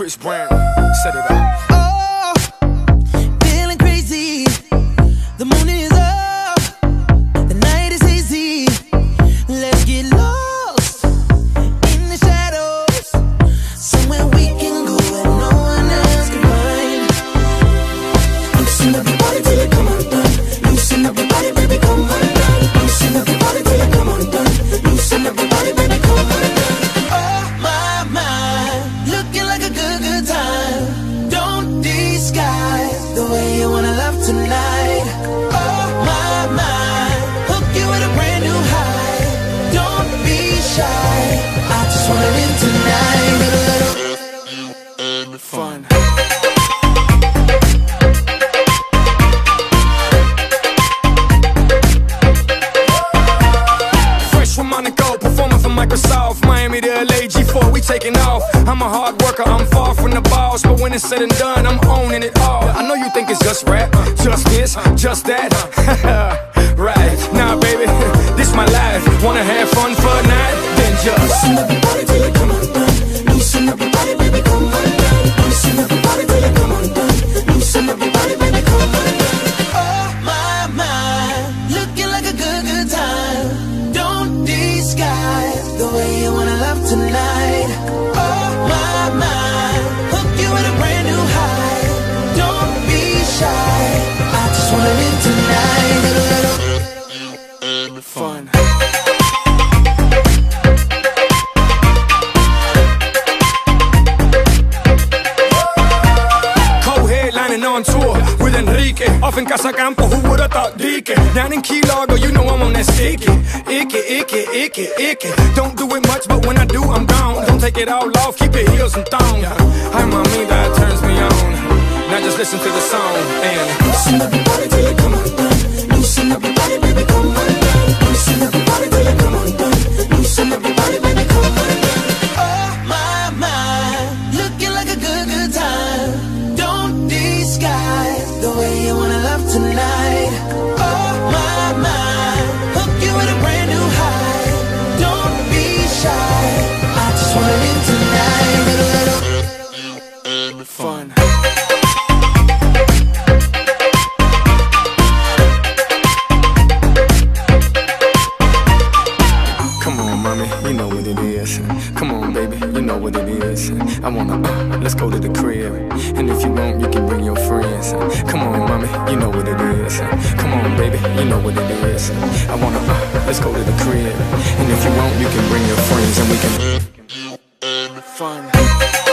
Chris Brown, set it up. Oh, feeling crazy. The moon is Fun. Fresh from Monaco, performing for Microsoft. Miami to LA, G4, we taking off. I'm a hard worker, I'm far from the boss. But when it's said and done, I'm owning it all. I know you think it's just rap, just this, just that. right, nah, baby, this my life. Wanna have fun for a night? Then just. The way you wanna love tonight. Oh my my, hook you with a brand new high. Don't be shy, I just wanna live tonight. Get a little Fun. On tour with Enrique Off in Casa Campo, who would've thought Dike Down in Key Largo, you know I'm on that sticky Icky, icky, icky, Don't do it much, but when I do, I'm gone Don't take it all off, keep your heels and thong Hi, mommy, that turns me on Now just listen to the song and Loosen up your body till you come undone. Loosen up your body, baby, come undone. Loosen up your body till you come undone. Loosen up your body, baby, come undone. Oh my my, looking like a good good time. Don't disguise the way you wanna love tonight. Oh my my, what it is. I wanna, uh, let's go to the crib. And if you want, you can bring your friends. Come on, mommy, you know what it is. Come on, baby, you know what it is. I wanna, uh, let's go to the crib. And if you want, you can bring your friends and we can. Fun.